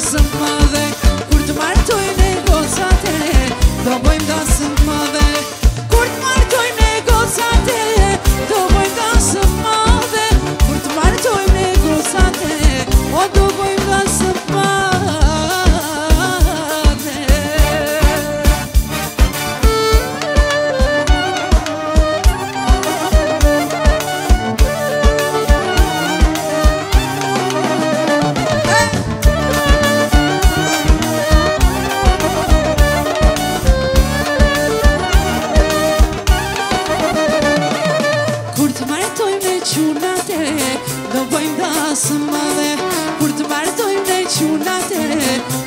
some other të martoj me quna të re Do bëjmë dasë më dhe Kur të martoj me quna